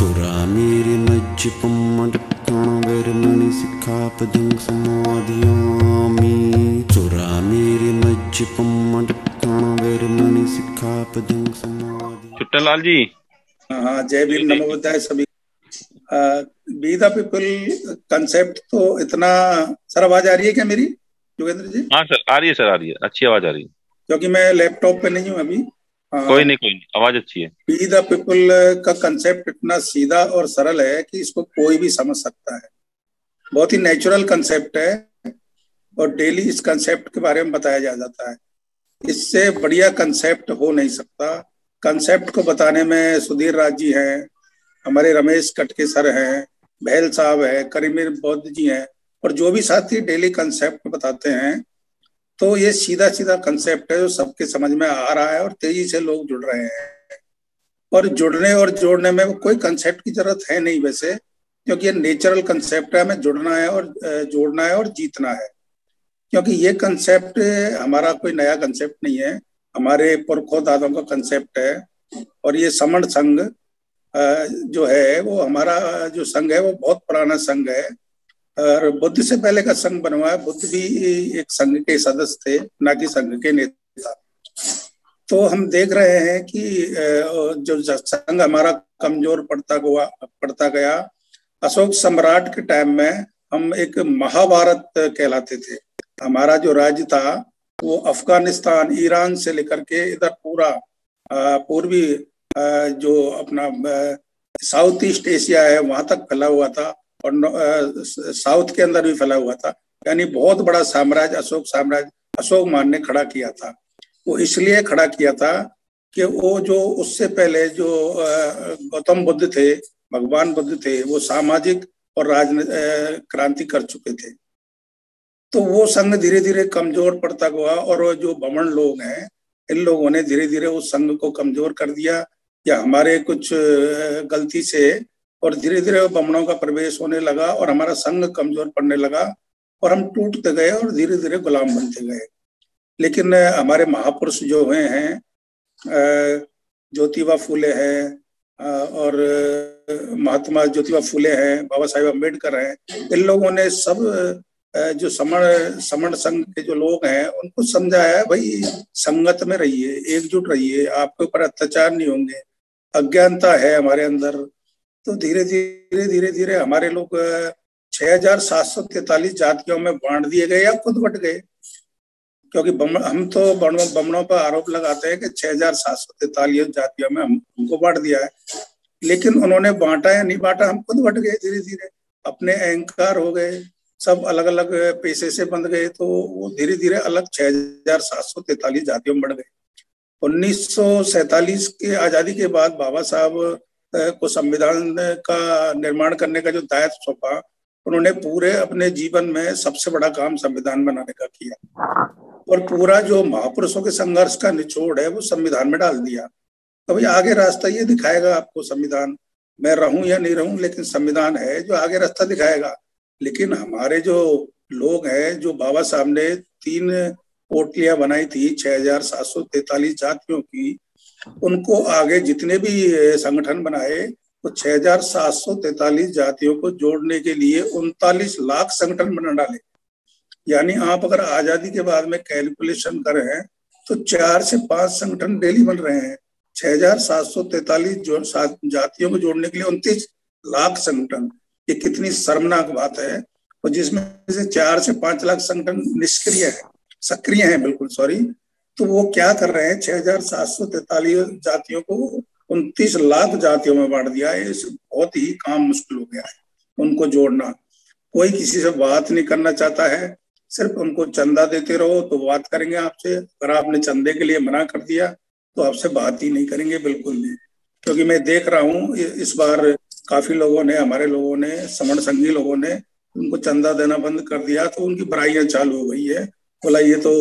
चोरा मेरे मज्ज पम्मण वैरमणि सिखा पदंग समाधियामी चोरा मेरे मज्ज पम्मण वैरमणि सिखा पदंग समाधि छुट्टालाल जी। हाँ, हाँ जय भीम नमो बुद्धाय सभी। बी द पीपल कंसेप्ट तो इतना सर आवाज़ आ रही है क्या मेरी योगेंद्र जी? हाँ सर आ रही है सर आ रही है। अच्छी आवाज़ आ रही है। क्योंकि मैं लैपटॉप पे नहीं हूँ अभी। कोई नहीं कोई नहीं आवाज़ अच्छी है। बी द पीपल का कंसेप्ट इतना सीधा और सरल है कि इसको कोई भी समझ सकता है। बहुत ही नेचुरल कंसेप्ट है और डेली इस कंसेप्ट के बारे में बताया जा जाता है। इससे बढ़िया कंसेप्ट हो नहीं सकता। कंसेप्ट को बताने में सुधीर राज जी हैं हमारे रमेश कटके सर हैं बहल साहब है करीमीर बौद्ध जी हैं और जो भी साथी डेली कंसेप्ट बताते हैं तो ये सीधा सीधा कंसेप्ट है जो सबके समझ में आ रहा है और तेज़ी से लोग जुड़ रहे हैं। और जुड़ने और जोड़ने में कोई कंसेप्ट की ज़रूरत है नहीं वैसे, क्योंकि ये नेचुरल कंसेप्ट है, हमें जुड़ना है और जोड़ना है और जीतना है। क्योंकि ये कंसेप्ट हमारा कोई नया कंसेप्ट नहीं है, हमारे पुरखों दादों का कंसेप्ट है। और ये समण संघ जो है, वो हमारा जो संघ है, वो बहुत पुराना संघ है। और बुद्ध से पहले का संघ बना हुआ है। बुद्ध भी एक संघ के सदस्य थे, ना कि संघ के नेता। तो हम देख रहे हैं कि जो संघ हमारा कमज़ोर पड़ता हुआ, पड़ता गया। अशोक सम्राट के टाइम में हम एक महाभारत कहलाते थे। हमारा जो राज्य था, वो अफ़गानिस्तान, ईरान से लेकर के इधर पूरा पूर्वी जो अपना साउथ ईस्ट एशिया है, वहाँ तक फैला हुआ था। और साउथ के अंदर भी फैला हुआ था। यानी बहुत बड़ा साम्राज्य, अशोक साम्राज्य, अशोक मान ने खड़ा किया था। वो इसलिए खड़ा किया था कि वो जो उससे पहले जो गौतम बुद्ध थे, भगवान बुद्ध थे, वो सामाजिक और राज क्रांति कर चुके थे। तो वो संघ धीरे धीरे कमज़ोर पड़ता हुआ और जो बमन लोग हैं, इन लोगों ने धीरे धीरे उस संघ को कमज़ोर कर दिया। या हमारे कुछ गलती से और धीरे धीरे बमणों का प्रवेश होने लगा और हमारा संघ कमज़ोर पड़ने लगा और हम टूटते गए और धीरे धीरे गुलाम बनते गए। लेकिन हमारे महापुरुष जो हुए हैं ज्योतिबा फूले हैं और महात्मा ज्योतिबा फूले हैं, बाबा साहेब अंबेडकर हैं, इन लोगों ने सब जो समण समण संघ के जो लोग हैं, उनको समझाया, भाई, संगत में रहिए, एकजुट रहिए, आपके ऊपर अत्याचार नहीं होंगे। अज्ञानता है हमारे अंदर तो धीरे धीरे धीरे धीरे हमारे लोग छह हज़ार सात सौ तैतालीस जातियों में बांट दिए गए या खुद बट गए। क्योंकि हम तो बमनों पर आरोप लगाते हैं कि छह हज़ार सात सौ तैतालीस जातियों में हम, हमको बांट दिया है। लेकिन उन्होंने बांटा या नहीं बांटा, हम खुद बट गए धीरे धीरे। अपने अहंकार हो गए, सब अलग अलग पैसे से बंध गए तो वो धीरे धीरे अलग छह हज़ार सात सौ तैतालीस जातियों में बढ़ गए। उन्नीस सौ सैतालीस के आज़ादी के बाद बाबा साहब को संविधान का निर्माण करने का जो दायित्व सौंपा, उन्होंने पूरे अपने जीवन में सबसे बड़ा काम संविधान बनाने का किया। और पूरा जो महापुरुषों के संघर्ष का निचोड़ है, वो संविधान में डाल दिया। तो आगे रास्ता ये दिखाएगा आपको संविधान, मैं रहूँ या नहीं रहूँ, लेकिन संविधान है जो आगे रास्ता दिखाएगा। लेकिन हमारे जो लोग हैं, जो बाबा साहब ने तीन पोटलियाँ बनाई थी, छह हज़ार सात सौ तैतालीस जातियों की उनको आगे जितने भी संगठन बनाए तो तैतालीस जातियों को जोड़ने के लिए उनतालीस लाख संगठन बना डाले। यानी आप अगर आज़ादी के बाद में कैलकुलेशन करें तो चार से पाँच संगठन डेली बन रहे हैं। छह हज़ार सात सौ तैतालीस जो जातियों को जोड़ने के लिए उनतीस लाख संगठन। ये कितनी शर्मनाक बात है। और जिसमें से चार से पाँच लाख संगठन निष्क्रिय है, सक्रिय है, बिल्कुल, सॉरी। तो वो क्या कर रहे हैं? छह हज़ार सात सौ तैतालीस जातियों को उनतीस लाख जातियों में बांट दिया है। बहुत ही काम मुश्किल हो गया है उनको जोड़ना। कोई किसी से बात नहीं करना चाहता है। सिर्फ़ उनको चंदा देते रहो तो बात करेंगे आपसे। अगर आपने चंदे के लिए मना कर दिया तो आपसे बात ही नहीं करेंगे बिल्कुल नहीं क्योंकि मैं देख रहा हूँ इस बार काफ़ी लोगों ने, हमारे लोगों ने, समण संघी लोगों ने उनको चंदा देना बंद कर दिया। तो उनकी बुराइयाँ चालू हो गई है। बोला ये तो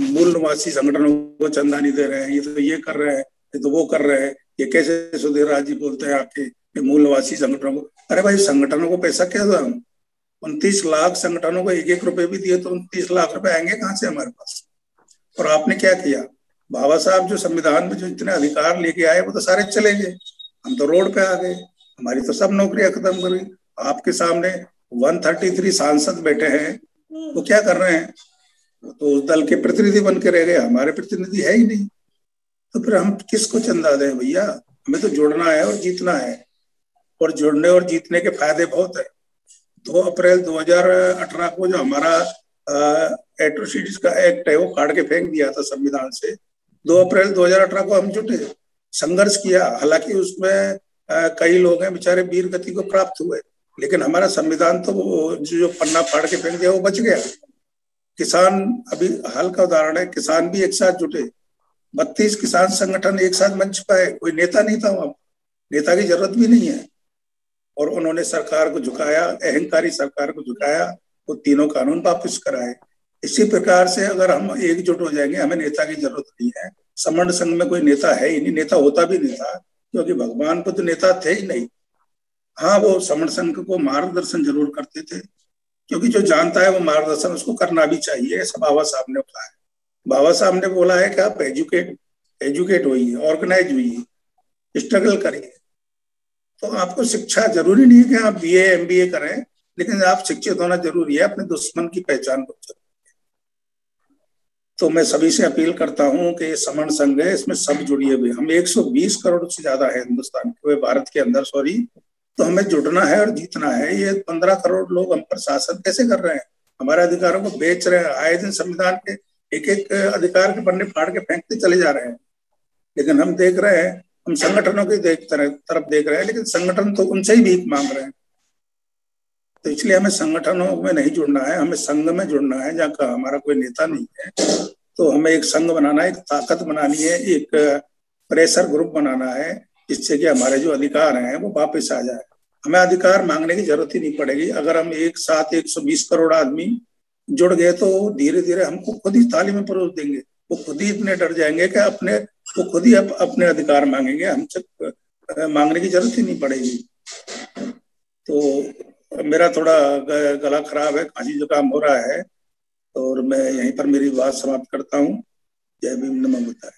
मूल निवासी संगठनों को चंदा नहीं दे रहे हैं, ये तो ये कर रहे हैं, ये तो वो कर रहे हैं, ये कैसे सुधीर राज जी बोलते हैं आपके मूल निवासी संगठनों को? अरे भाई, संगठनों को पैसा क्या दो हम उनतीस लाख संगठनों को एक एक रुपए भी दिए तो उनतीस लाख रुपए आएँगे कहाँ से हमारे पास? और आपने क्या किया? बाबा साहब जो संविधान में जो इतने अधिकार लेके आए, वो तो सारे चले गए। हम तो रोड पे आ गए। हमारी तो सब नौकरियाँ खत्म कर गई। आपके सामने 133 सांसद बैठे हैं। वो क्या कर रहे हैं? तो उस दल के प्रतिनिधि बन के रह गए। हमारे प्रतिनिधि है ही नहीं। तो फिर हम किसको चंदा दें भैया? हमें तो जुड़ना है और जीतना है। और जुड़ने और जीतने के फ़ायदे बहुत है। दो अप्रैल 2018 को जो हमारा एट्रोसिटीज का एक्ट है वो काट के फेंक दिया था संविधान से। दो अप्रैल 2018 को हम जुटे। संघर्ष किया। हालाँकि उसमें आ, कई लोग हैं बेचारे वीर गति को प्राप्त हुए। लेकिन हमारा संविधान तो वो जो पन्ना फाड़ के फेंक दिया वो बच गया। किसान, अभी हाल का उदाहरण है, किसान भी एक साथ जुटे। बत्तीस किसान संगठन एक साथ मंच पाए कोई नेता नहीं था वहाँ। नेता की ज़रूरत भी नहीं है। और उन्होंने सरकार को झुकाया, अहंकारी सरकार को झुकाया, वो तीनों कानून वापिस कराए। इसी प्रकार से अगर हम एकजुट हो जाएँगे, हमें नेता की ज़रूरत नहीं है। समण संघ में कोई नेता है ही नहीं, नेता होता भी नहीं था, क्योंकि भगवान बुद्ध नेता थे ही नहीं। हाँ वो समण संघ को मार्गदर्शन ज़रूर करते थे। क्योंकि जो जानता है वो मार्गदर्शन उसको करना भी चाहिए, ऐसा बाबा साहब ने कहा है। बाबा साहब ने बोला है कि आप एजुकेट एजुकेट होइए, ऑर्गेनाइज होइए, स्ट्रगल करिए। तो आपको शिक्षा ज़रूरी नहीं है कि आप बी एम बी ए करें, लेकिन आप शिक्षित होना ज़रूरी है, अपने दुश्मन की पहचान को तो मैं सभी से अपील करता हूँ कि समन संघ है, इसमें सब जुड़िए हुए हम 120 करोड़ से ज़्यादा है हिंदुस्तान के, भारत के अंदर सॉरी तो हमें जुड़ना है और जीतना है। ये पंद्रह करोड़ लोग हम पर शासन कैसे कर रहे हैं? हमारे अधिकारों को बेच रहे हैं। आए दिन संविधान के एक एक अधिकार के पन्ने फाड़ के फेंकते चले जा रहे हैं। लेकिन हम देख रहे हैं, हम संगठनों की देख तरफ़ देख रहे हैं, लेकिन संगठन तो उनसे ही भीख मांग रहे हैं। तो इसलिए हमें संगठनों में नहीं जुड़ना है, हमें संघ में जुड़ना है, जहाँ का हमारा कोई नेता नहीं है। तो हमें एक संघ बनाना है, एक ताकत बनानी है, एक प्रेशर ग्रुप बनाना है। जिससे कि हमारे जो अधिकार हैं वो वापस आ जाए। हमें अधिकार मांगने की ज़रूरत ही नहीं पड़ेगी। अगर हम एक साथ एक सौ बीस करोड़ आदमी जुड़ गए तो धीरे धीरे हमको खुद ही ताली में परोस देंगे। वो खुद ही इतने डर जाएँगे कि अपने वो खुद ही अप, अपने अधिकार मांगेंगे। हमसे मांगने की ज़रूरत ही नहीं पड़ेगी। तो मेरा थोड़ा गला खराब है खांसी जुकाम हो रहा है और मैं यहीं पर मेरी बात समाप्त करता हूँ। जय भीम नमः बुद्धाय।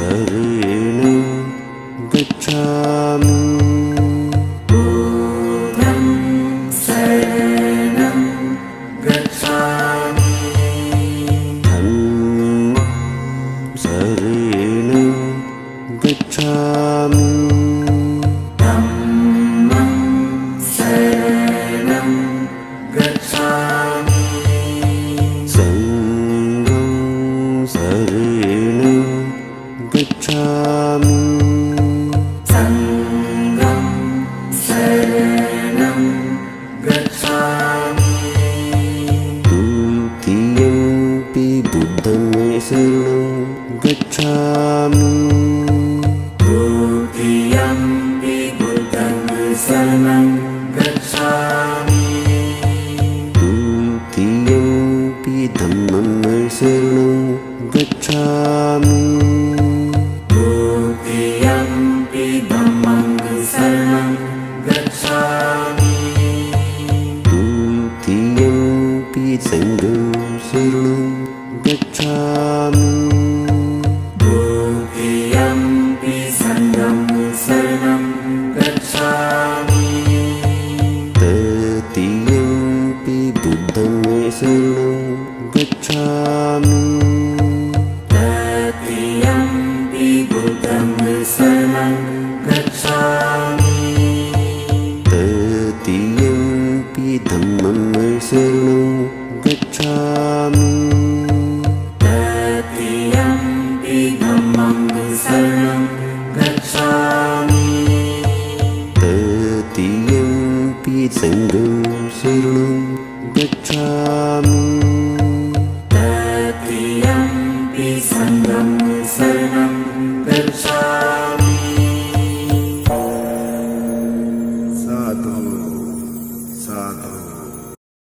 शरणं गच्छामि